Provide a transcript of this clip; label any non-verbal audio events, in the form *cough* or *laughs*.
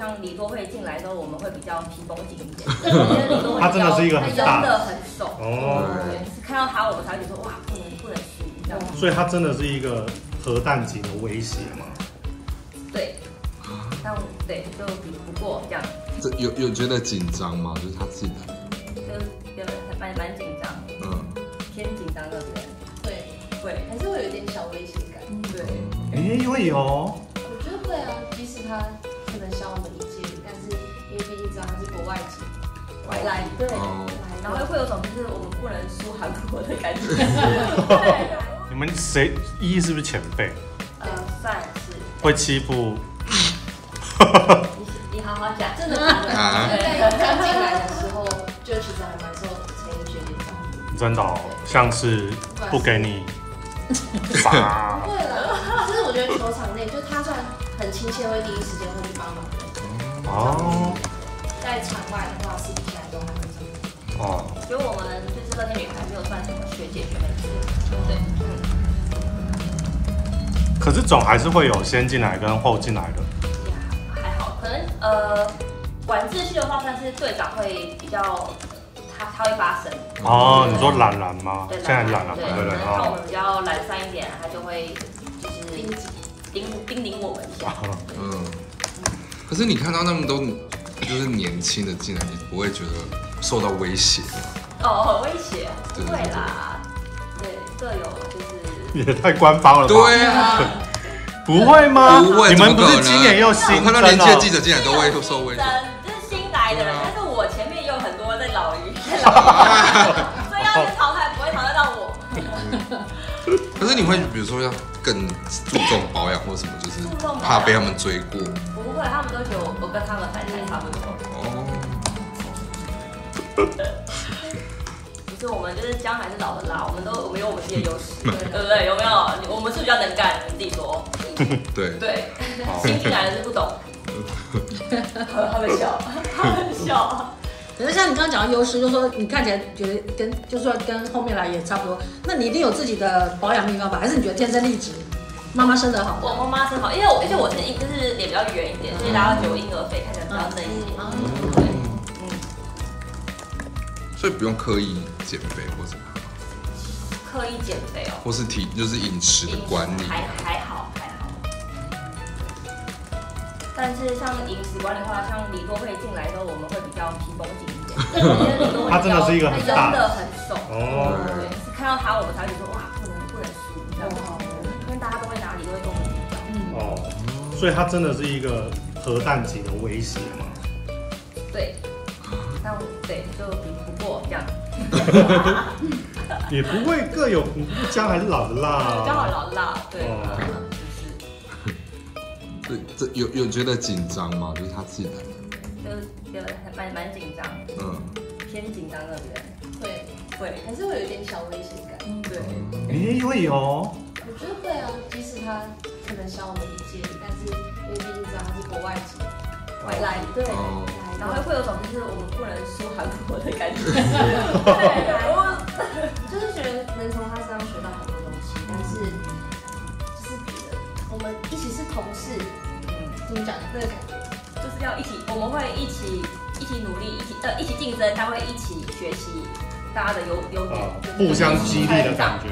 像李多慧进来之后，我们会比较皮绷紧一点。*laughs* 他真的是一个他很大真的很瘦。哦，看到他我们才会觉得说哇，不能不能输这样。所以他真的是一个核弹级的威胁嘛？对，但对就比不过这样，这有有觉得紧张吗？就是他进来，就是有还蛮蛮紧张，嗯，偏紧张那边。对，会，还是会有点小危险感。对，哎，会有，我觉得会啊，即使他可能小我们一届，但是因为毕竟知道他是国外籍外来对，哦然后会有种就是我们不能输韩国的感觉。*laughs* 你们谁一是不是前辈？呃，算是。会欺负？你 *laughs* 你好好讲，真的真的，啊在刚进来的时候，就其实还蛮受陈英学姐照顾。真的哦，像是不给你罚不会了，觉得球场内，就他算很亲切，会第一时间会去帮忙的。哦在场外的话，私底下都还会这样。哦，就我们就是乐天女孩没有算什么学姐学妹制，对，嗯，可是总还是会有先进来跟后进来的。也还还好，可能呃管秩序的话，算是队长会比较，他他会发声，哦，你说懒懒吗？对，现在懒懒对，对不对？可能看我哦，们比较懒散一点，他就会就是盯紧叮叮咛我们一下，嗯，可是你看到那么多就是年轻的进来，你不会觉得受到威胁吗？哦，威胁不对会啦，对，各有就是。也太官方了吧？对啊，*laughs* 不会吗？不会，你们不是怎么可能今年又新增我看到年轻的记？者进来都会受威胁。*laughs* 所以要去淘汰，不会淘汰到我。可是你会比如说要更注重保养或者什么，就是怕被他们追过。不会，他们都觉得我跟他们才才差不多。哦，不是，我们就是姜还是老的辣，我们都我们有我们自己的优势，对不对？有没有？我们是比较能干，你自己说。对，对，新进来的是不懂。他们笑，他们笑。可是像你刚刚讲的优势，就是说你看起来觉得跟，就是说跟后面来也差不多，那你一定有自己的保养秘方吧？还是你觉得天生丽质，妈妈生得好？我妈妈生好，因为我而且我是一就是脸比较圆一点，所以大家觉得我婴儿肥，看起来比较嫩一点。对，嗯，所以不用刻意减肥或什么，刻意减肥哦。或是体就是饮食的管理。还还好。但是像饮食管理的话，像李多惠进来之后，我们会比较皮绷紧一点。他真的是一个很他真的很瘦。哦，对，是看到他我们才会觉得哇，不能不能输这样。因为大家都会拿李多惠跟我们比较。哦，所以他真的是一个核弹级的威胁嘛？对，但对就比不过这样。*laughs* 也不会各有，你不是姜还是老的辣？*laughs* 刚好老辣，对，哦就是这这有有觉得紧张吗？就是他自己来，就是有还蛮蛮紧张，嗯，偏紧张那边。会，会，还是会有点小危险感。对，哎，会有，我觉得会啊，即使他可能小我们一届，但是因为毕竟知道他是国外籍回来对。哦，然后会有种就是我们不能输韩国的感觉，*laughs* 对，我就那个感觉？就是要一起，我们会一起一起努力，一起呃一起竞争，但会一起学习大家的优优点，互相激励的感觉